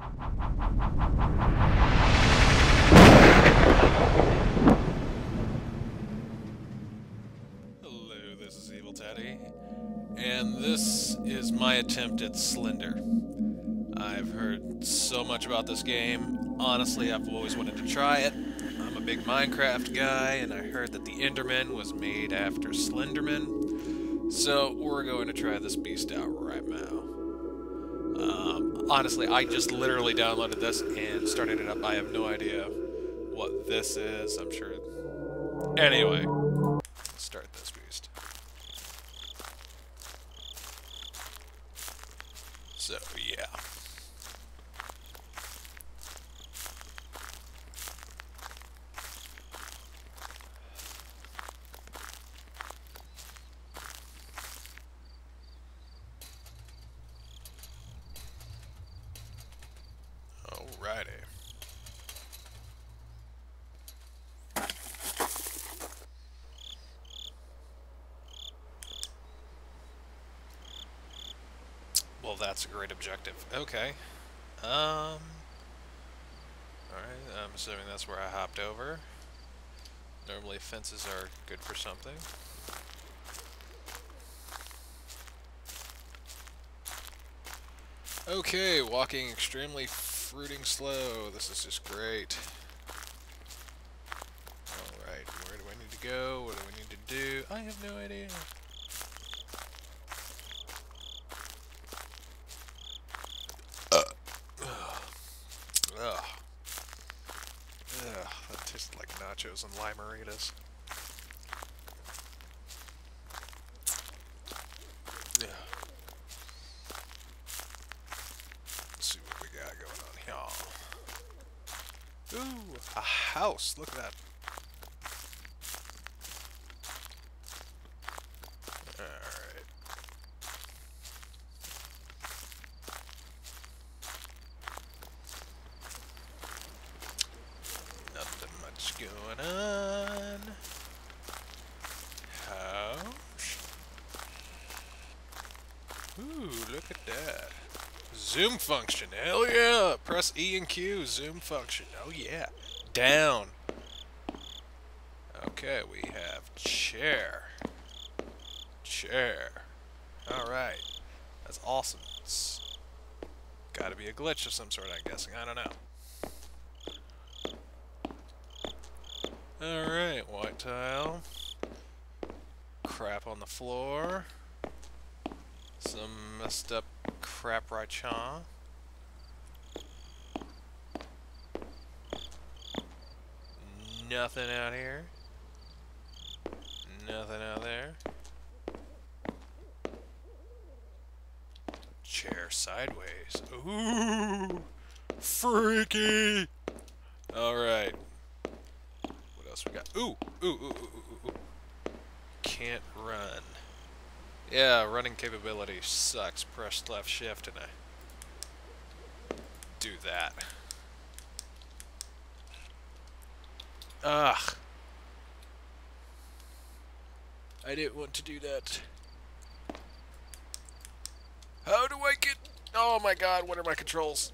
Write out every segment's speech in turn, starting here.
Hello, this is Evil Teddy, and this is my attempt at Slender. I've heard so much about this game. Honestly, I've always wanted to try it. I'm a big Minecraft guy, and I heard that the Enderman was made after Slenderman. So, we're going to try this beast out right now. Um, honestly, I just literally downloaded this and started it up. I have no idea what this is. I'm sure. Anyway, start this beast. So, yeah. Alrighty. That's a great objective. Okay. Um. Alright, I'm assuming that's where I hopped over. Normally fences are good for something. Okay, walking extremely fruiting slow. This is just great. Alright, where do I need to go? What do I need to do? I have no idea. Ugh. Ugh, that tastes like and limeritas. Yeah. Let's see what we got going on here. Ooh, a house. Look at that. Alright. Nothing much going on. House. Ooh, look at that. Zoom function. Hell yeah. Press E and Q. Zoom function. Oh yeah. Down. Okay, we have chair. Chair. Alright. That's awesome. It's gotta be a glitch of some sort, I'm guessing. I don't know. Alright, white tile. Crap on the floor. Some messed up crap right chaw. Nothing out here. Nothing out there. Chair sideways. Ooh! Freaky! Alright. What else we got? Ooh! Ooh, ooh, ooh, ooh, ooh. Can't run. Yeah, running capability sucks. Press left shift and I do that. Ugh. I didn't want to do that. How do I get... Oh my god, what are my controls?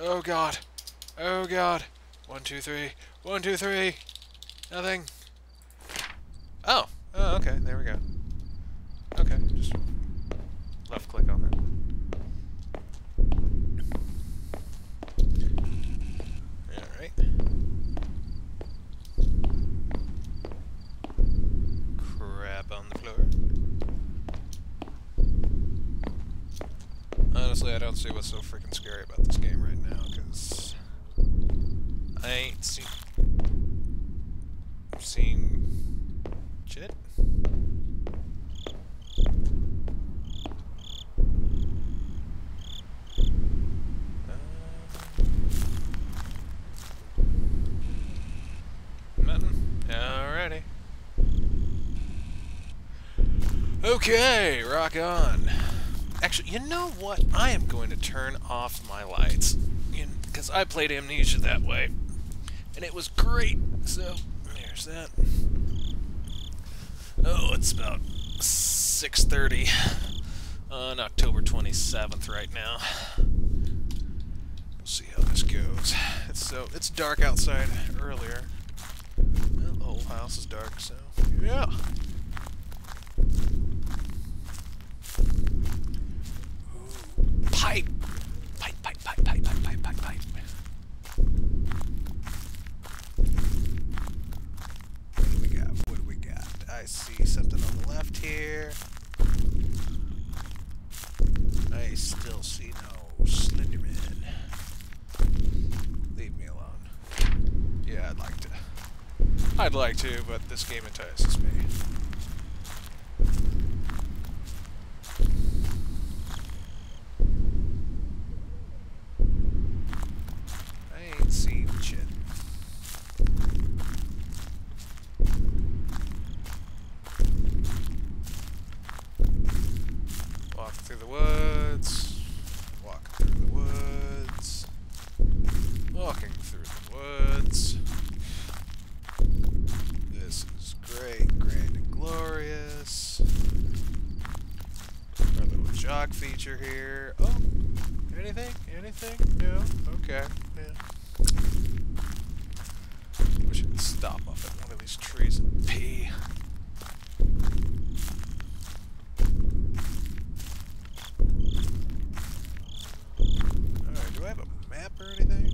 Oh god. Oh god. One, two, three. One, two, three. Nothing. Oh. Oh, okay. There we go. Okay, just left click on that. Alright. Crap on the floor. Honestly, I don't see what's so freaking scary about this game right now, because I ain't seen seen shit. Uh, Alrighty. Okay, rock on. Actually, you know what? I am going to turn off my lights. Because I played Amnesia that way. And it was great. So, there's that. Oh, it's about 6.30 on October 27th right now. We'll see how this goes. It's so it's dark outside earlier. Well, the whole house is dark, so yeah. Pipe! Pipe, pipe, pipe, pipe, pipe, pipe, pipe, pipe. What do we got? What do we got? I see something on the left here. I still see no Slenderman. Leave me alone. Yeah, I'd like to. I'd like to, but this game entices me. I ain't seen shit. Walk through the woods. Walk through the woods. Walking through the woods. This is great, grand and glorious. Our little jog here. Oh, anything? Anything? No? Okay. Yeah. Wish I could stop up at one of these trees and pee. Alright, do I have a map or anything?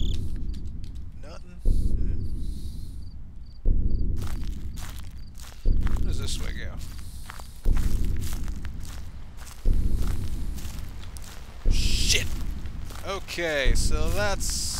Nothing? Hmm. How does this way go? Shit! Okay, so that's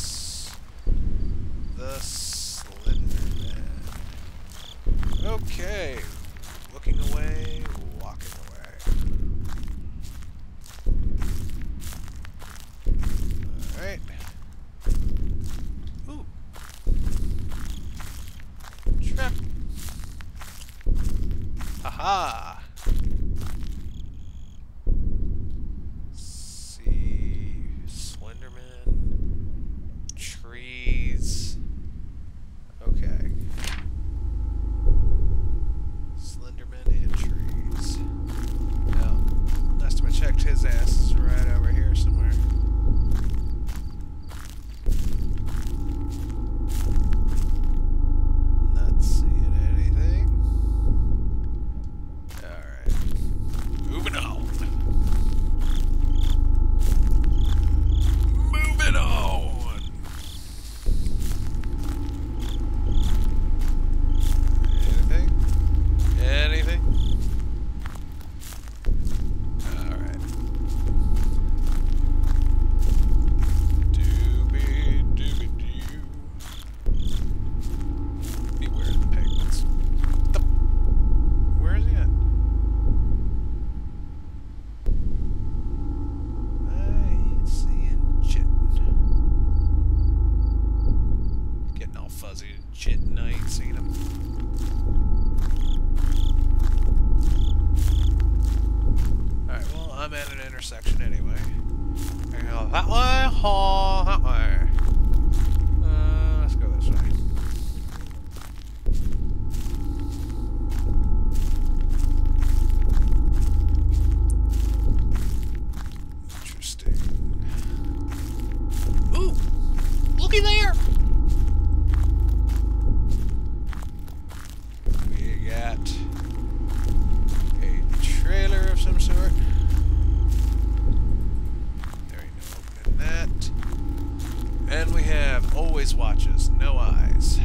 always watches, no eyes.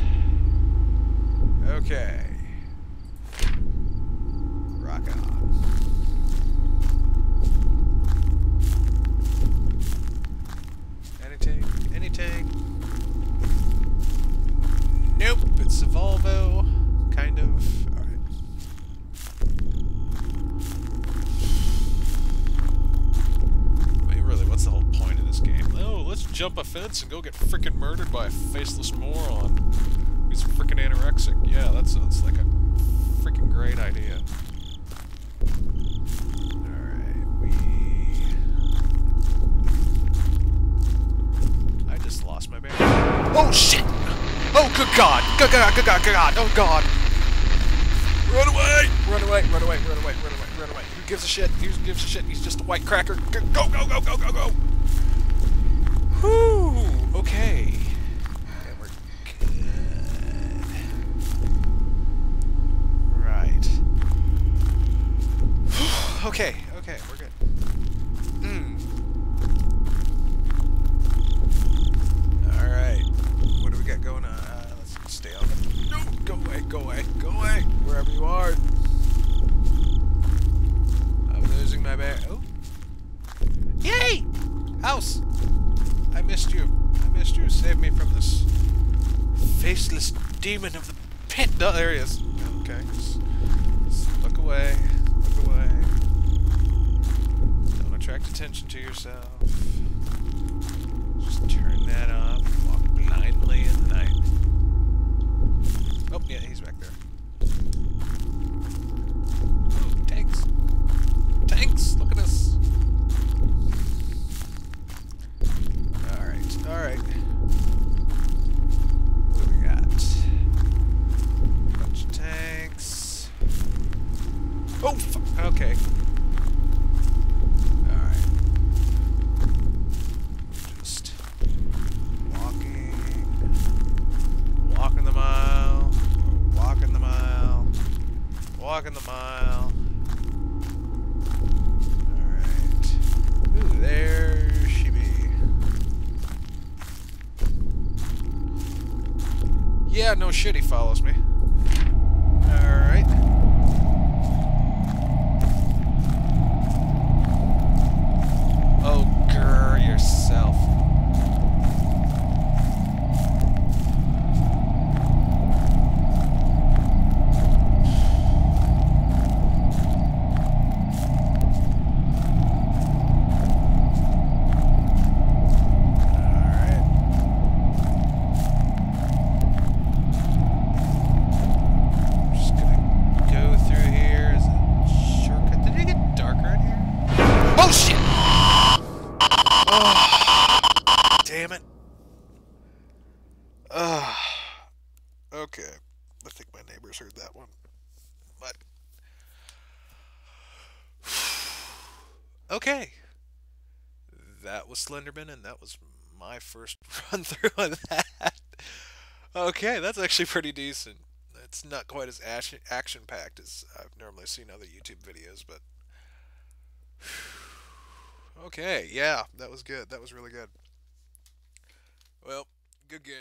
Okay. Rock on. Anything? Anything? Nope, it's a Volvo. Kind of. Alright. I mean, really, what's the whole point of this game? Oh, let's jump a fence and go get freaking murdered by a faceless moron. He's freaking anorexic. Yeah, that sounds like a freaking great idea. Alright, we. I just lost my bearings. Oh shit! Oh good god! Good god! Good god! Good god! Oh god! Run away! Run away! Run away! Run away! Run away! Run away! Who gives a shit? Who gives a shit? He's just a white cracker. Go! Go! Go! Go! Go! Go! Okay. Right. okay, okay, we're attract attention to yourself. Just turn that off. Walk blindly in the night. Oh, yeah, he's back there. Ooh, tanks. Tanks! Look at us. Alright, alright. What do we got? Bunch of tanks. Oh, fuck. Okay. Alright. Just walking. Walking the mile. Walking the mile. Walking the mile. Alright. Ooh, there she be. Yeah, no shit, he follows me. Alright. Oh, grr yourself. Alright. Just gonna go through here as a shortcut. Did it get darker in here? Oh shit! Oh, damn it. Ugh. okay. I think my neighbors heard that one. But. Okay. That was Slenderman, and that was my first run through of that. Okay, that's actually pretty decent. It's not quite as action packed as I've normally seen other YouTube videos, but. Okay, yeah, that was good. That was really good. Well, good game.